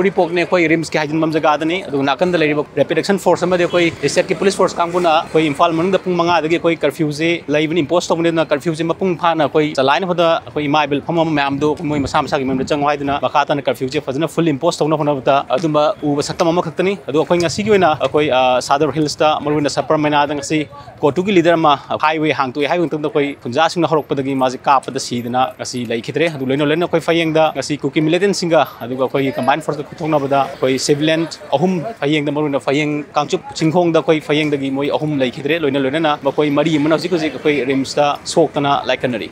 उरीपोकने कोई रिम्स के हाइजिन जगह नाकन रेपिड एक्शन फोर्स स्टेट की पुलिस फोर्स कांगुना कोई इम्फाल मनुंग पुंग मंगा कोई कर्फ्यू से लेबन इम्पोज तौने कर्फ्यू से मपुंग फाना, कोई चलाइन होद, कोई इमा इबिल फम मैम मोई मसा मसा की मम चंग से फुल इम्पोज तौना होनाबता उब सकम खतनी कोई सादर हिल्स मरुन सपर मैनाद कोटू की लीडर हाईवे हांगतु हाई कोई खुंजा हरपदी माजे कापद सीदना लेखिद्रे लोन लोन कोई कोई कंबाइन ꯊꯣꯛꯅꯕꯗ ꯑꯩꯈꯣꯏ ꯁꯤꯚꯤꯂꯦꯟ ꯑꯍꯨꯝ ꯐꯌꯦꯡꯗ ꯃꯔꯨꯑꯣꯏꯅ ꯐꯌꯦꯡ ꯀꯥꯡꯆꯨꯞ ꯆꯤꯡꯈꯣꯡꯗ ꯑꯩꯈꯣꯏ ꯐꯌꯦꯡꯗꯒꯤ ꯃꯣꯏ ꯑꯍꯨꯝ ꯂꯩꯈꯤꯗ꯭ꯔꯦ ꯂꯣꯏꯅ ꯂꯣꯏꯅꯅ ꯃꯈꯣꯏ ꯃꯔꯤ ꯑꯃꯅ ꯍꯧꯖꯤꯛ ꯍꯧꯖꯤꯛ ꯑꯩꯈꯣꯏ ꯔꯤꯝꯁꯇ ꯁꯣꯛꯇꯅ ꯂꯥꯏꯀꯠꯅꯔꯤ